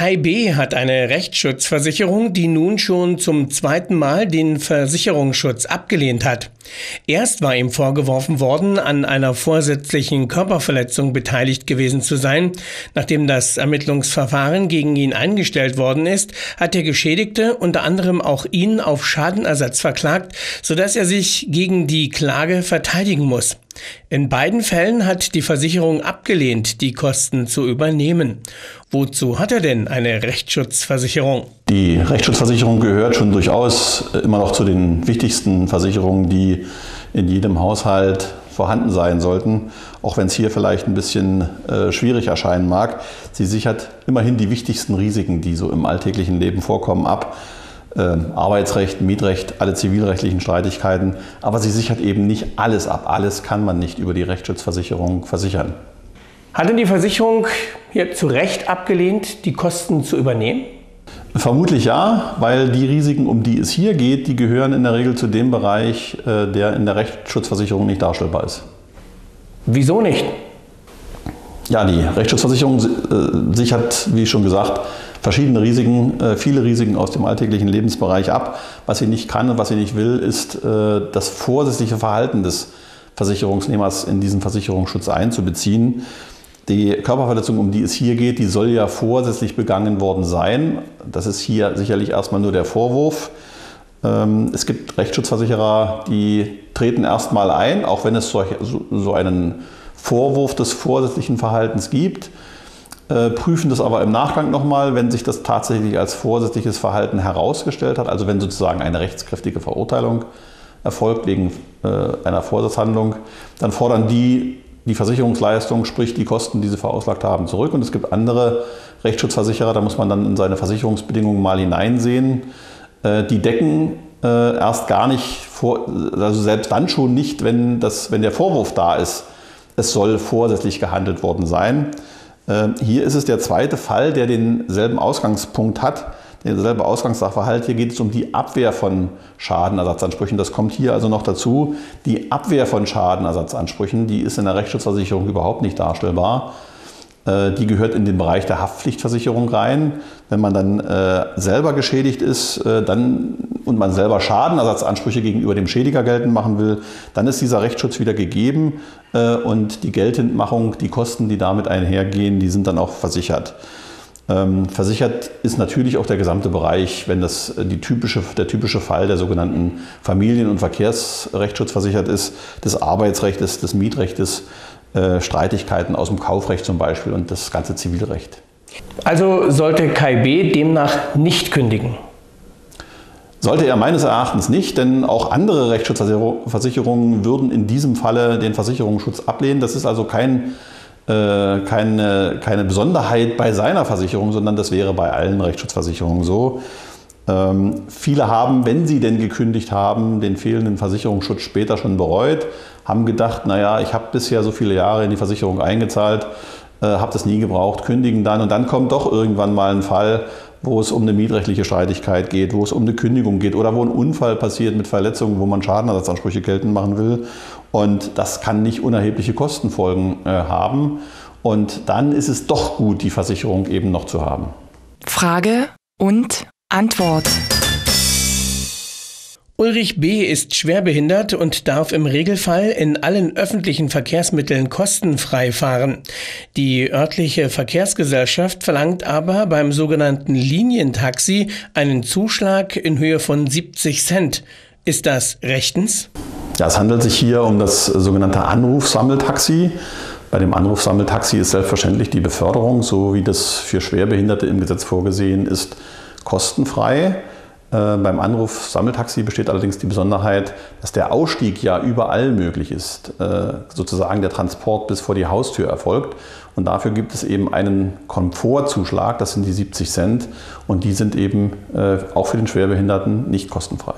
Kai B. hat eine Rechtsschutzversicherung, die nun schon zum zweiten Mal den Versicherungsschutz abgelehnt hat. Erst war ihm vorgeworfen worden, an einer vorsätzlichen Körperverletzung beteiligt gewesen zu sein. Nachdem das Ermittlungsverfahren gegen ihn eingestellt worden ist, hat der Geschädigte unter anderem auch ihn auf Schadenersatz verklagt, sodass er sich gegen die Klage verteidigen muss. In beiden Fällen hat die Versicherung abgelehnt, die Kosten zu übernehmen. Wozu hat er denn eine Rechtsschutzversicherung? Die Rechtsschutzversicherung gehört schon durchaus immer noch zu den wichtigsten Versicherungen, die in jedem Haushalt vorhanden sein sollten, auch wenn es hier vielleicht ein bisschen äh, schwierig erscheinen mag. Sie sichert immerhin die wichtigsten Risiken, die so im alltäglichen Leben vorkommen, ab. Äh, Arbeitsrecht, Mietrecht, alle zivilrechtlichen Streitigkeiten. Aber sie sichert eben nicht alles ab. Alles kann man nicht über die Rechtsschutzversicherung versichern. Hat denn die Versicherung hier zu Recht abgelehnt, die Kosten zu übernehmen? Vermutlich ja, weil die Risiken, um die es hier geht, die gehören in der Regel zu dem Bereich, äh, der in der Rechtsschutzversicherung nicht darstellbar ist. Wieso nicht? Ja, die Rechtsschutzversicherung äh, sichert, wie schon gesagt, verschiedene Risiken, äh, viele Risiken aus dem alltäglichen Lebensbereich ab. Was sie nicht kann und was sie nicht will, ist äh, das vorsätzliche Verhalten des Versicherungsnehmers in diesen Versicherungsschutz einzubeziehen. Die Körperverletzung, um die es hier geht, die soll ja vorsätzlich begangen worden sein. Das ist hier sicherlich erstmal nur der Vorwurf. Ähm, es gibt Rechtsschutzversicherer, die treten erstmal ein, auch wenn es so einen Vorwurf des vorsätzlichen Verhaltens gibt prüfen das aber im Nachgang nochmal, wenn sich das tatsächlich als vorsätzliches Verhalten herausgestellt hat, also wenn sozusagen eine rechtskräftige Verurteilung erfolgt wegen äh, einer Vorsatzhandlung, dann fordern die die Versicherungsleistung, sprich die Kosten, die sie verauslagt haben, zurück. Und es gibt andere Rechtsschutzversicherer, da muss man dann in seine Versicherungsbedingungen mal hineinsehen. Äh, die decken äh, erst gar nicht vor, also selbst dann schon nicht, wenn, das, wenn der Vorwurf da ist, es soll vorsätzlich gehandelt worden sein. Ähm, hier ist es der zweite Fall, der denselben Ausgangspunkt hat, derselbe Ausgangssachverhalt. Hier geht es um die Abwehr von Schadenersatzansprüchen. Das kommt hier also noch dazu. Die Abwehr von Schadenersatzansprüchen, die ist in der Rechtsschutzversicherung überhaupt nicht darstellbar. Äh, die gehört in den Bereich der Haftpflichtversicherung rein. Wenn man dann äh, selber geschädigt ist äh, dann, und man selber Schadenersatzansprüche gegenüber dem Schädiger geltend machen will, dann ist dieser Rechtsschutz wieder gegeben und die Geltendmachung, die Kosten, die damit einhergehen, die sind dann auch versichert. Ähm, versichert ist natürlich auch der gesamte Bereich, wenn das die typische, der typische Fall der sogenannten Familien- und Verkehrsrechtsschutz versichert ist, des Arbeitsrechts, des Mietrechts, äh, Streitigkeiten aus dem Kaufrecht zum Beispiel und das ganze Zivilrecht. Also sollte KIB demnach nicht kündigen? Sollte er meines Erachtens nicht, denn auch andere Rechtsschutzversicherungen würden in diesem Falle den Versicherungsschutz ablehnen. Das ist also kein, äh, keine, keine Besonderheit bei seiner Versicherung, sondern das wäre bei allen Rechtsschutzversicherungen so. Ähm, viele haben, wenn sie denn gekündigt haben, den fehlenden Versicherungsschutz später schon bereut, haben gedacht, naja, ich habe bisher so viele Jahre in die Versicherung eingezahlt, äh, habe das nie gebraucht, kündigen dann und dann kommt doch irgendwann mal ein Fall, wo es um eine mietrechtliche Streitigkeit geht, wo es um eine Kündigung geht oder wo ein Unfall passiert mit Verletzungen, wo man Schadenersatzansprüche geltend machen will. Und das kann nicht unerhebliche Kostenfolgen äh, haben. Und dann ist es doch gut, die Versicherung eben noch zu haben. Frage und Antwort. Ulrich B. ist schwerbehindert und darf im Regelfall in allen öffentlichen Verkehrsmitteln kostenfrei fahren. Die örtliche Verkehrsgesellschaft verlangt aber beim sogenannten Linientaxi einen Zuschlag in Höhe von 70 Cent. Ist das rechtens? Ja, es handelt sich hier um das sogenannte Anrufsammeltaxi. Bei dem Anrufsammeltaxi ist selbstverständlich die Beförderung, so wie das für Schwerbehinderte im Gesetz vorgesehen ist, kostenfrei. Äh, beim Anruf Sammeltaxi besteht allerdings die Besonderheit, dass der Ausstieg ja überall möglich ist. Äh, sozusagen der Transport bis vor die Haustür erfolgt. Und dafür gibt es eben einen Komfortzuschlag, das sind die 70 Cent. Und die sind eben äh, auch für den Schwerbehinderten nicht kostenfrei.